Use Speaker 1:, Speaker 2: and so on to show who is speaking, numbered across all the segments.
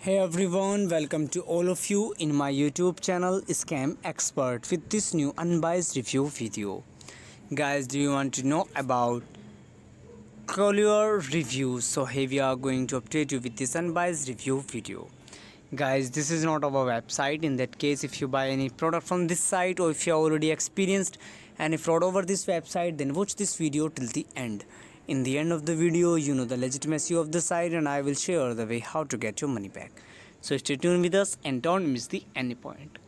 Speaker 1: Hey everyone, welcome to all of you in my YouTube channel Scam Expert with this new unbiased review video. Guys, do you want to know about Calleur reviews? So here we are going to update you with this unbiased review video. Guys, this is not our website. In that case, if you buy any product from this site or if you already experienced any fraud over this website, then watch this video till the end in the end of the video, you know the legitimacy of the site and I will share the way how to get your money back. So stay tuned with us and don't miss the any point.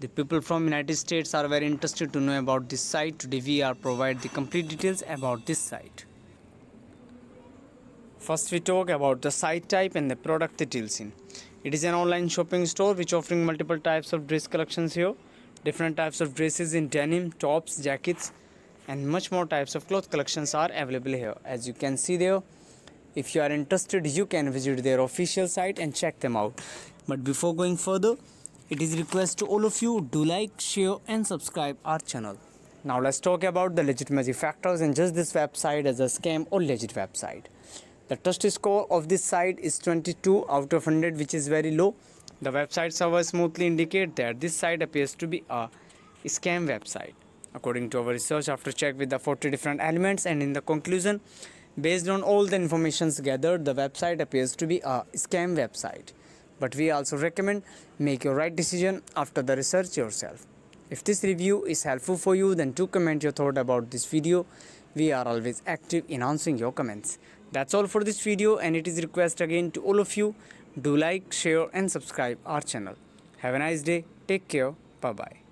Speaker 1: The people from United States are very interested to know about this site. Today we are provide the complete details about this site. First we talk about the site type and the product it deals in. It is an online shopping store which offering multiple types of dress collections here. Different types of dresses in denim, tops, jackets and much more types of cloth collections are available here. As you can see there, if you are interested you can visit their official site and check them out. But before going further, it is request to all of you do like, share and subscribe our channel. Now let's talk about the legitimacy factors and just this website as a scam or legit website. The trust score of this site is 22 out of 100 which is very low. The website server smoothly indicate that this site appears to be a scam website. According to our research after check with the 40 different elements and in the conclusion based on all the informations gathered the website appears to be a scam website. But we also recommend make your right decision after the research yourself. If this review is helpful for you then do comment your thought about this video. We are always active in answering your comments. That's all for this video and it is request again to all of you do like, share and subscribe our channel. Have a nice day. Take care. Bye bye.